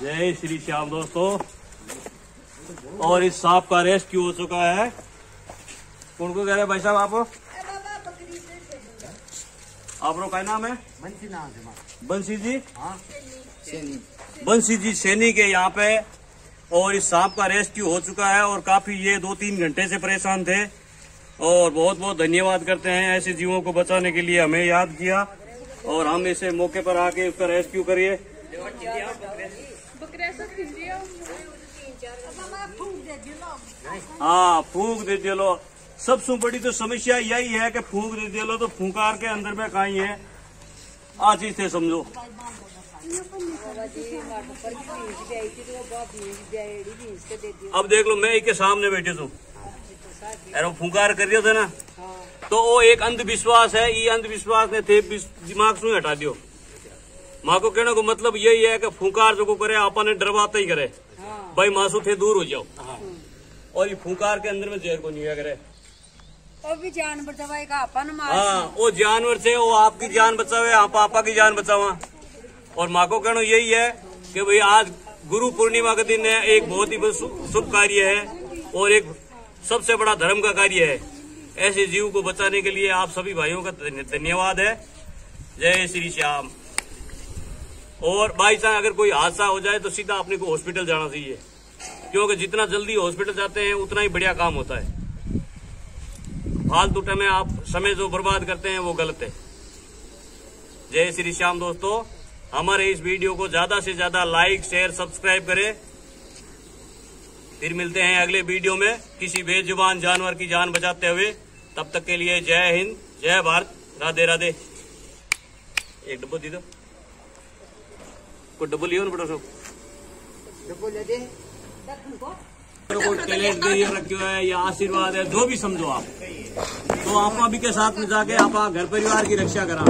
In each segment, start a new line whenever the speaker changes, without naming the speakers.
जय श्री श्याम दोस्तों। और इस सांप का रेस्क्यू हो चुका है? कौन को कह रहे भाई साहब आप? आप लोग का नाम है?
बंसी नाम
बंसी जी।
सैनी
बंसी जी सैनी के यहाँ पे। और इस सांप का रेस्क्यू हो चुका है? और काफ़ी ये दो तीन घंटे से परेशान थे। और बहुत बहुत धन्यवाद करते हैं ऐसे जीवों को बचाने के लिए हमें याद किया। और हम इसे मौके पर आके उसका रेस्क्यू करिए? हाँ फूक दे दिलो सबसे बड़ी तो समस्या यही है कि फूक दे दिलो तो फूकार के अंदर में कहीं है। आ चीज़ थे समझो। अब देख लो, मैं के सामने बैठे तू। अरे फूकार कर रहे थे ना? तो वो एक अंधविश्वास है, ये अंधविश्वास ने थे दिमाग से हटा दियो। माँ को कहने को मतलब यही है कि फूकार जो को करे आपा ने डरवाता ही करे। हाँ। भाई मासू थे दूर हो जाओ। हाँ। और ये फूकार के अंदर में जहर को नहीं करे।
भी जानवर दवाई का अपन
हाँ वो जानवर से वो आपकी जान बचावे आप पापा की जान बचावा। और माँ को कहना यही है कि भाई आज गुरु पूर्णिमा के दिन है एक बहुत ही शुभ कार्य है और एक सबसे बड़ा धर्म का कार्य है। ऐसे जीव को बचाने के लिए आप सभी भाइयों का धन्यवाद है। जय श्री श्याम। और बाई चांस अगर कोई हादसा हो जाए तो सीधा अपने को हॉस्पिटल जाना चाहिए। क्योंकि जितना जल्दी हॉस्पिटल जाते हैं, उतना ही बढ़िया काम होता है। फालतू में आप समय जो बर्बाद करते हैं, वो गलत है। जय श्री श्याम दोस्तों, हमारे इस वीडियो को ज़्यादा से ज़्यादा लाइक शेयर सब्सक्राइब करें। फिर मिलते हैं अगले वीडियो में किसी बेजुबान जानवर की जान बचाते हुए। तब तक के लिए जय हिंद, जय भारत, राधे राधे। एक डब्बो दी दो। कोई डब्बो लियो ना बड़ो सो
डब्बो ले दे।
टैलेंट के लिए रखे हुए है या आशीर्वाद है जो भी समझो आप। तो आप अभी के साथ में जाके आप घर परिवार की रक्षा करा।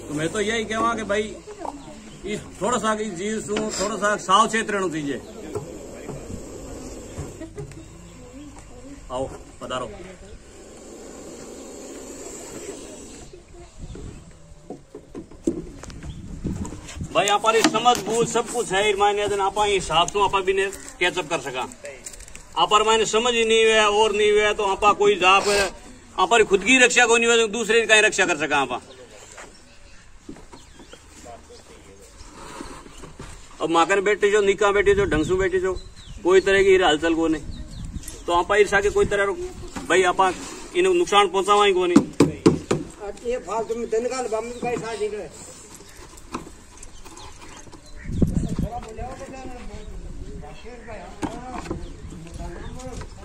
तो मैं तो यही कहवा कि भाई इस थोड़ा सा इस जीव सु थोड़ा सा सावचेत रहना चाहिए आओ पधारो। भाई हमारी समझ बूझ सब कुछ है मायने दिन आप हिसाब से आप भी कैचअप कर सका। आप मायने समझ ही नहीं हुआ और नहीं हुआ तो आप कोई जाप, आप खुद की रक्षा को नहीं हुआ तो दूसरे की कहीं रक्षा कर सका आप अब माकर बैठे जो, निका बैठे जो, ढंगसू बैठे जो, कोई तरह की हलचल को नहीं तो आप ईर्षा के कोई तरह भाई, आप इन नुकसान पहुंचावा ही को नहीं
Thank you.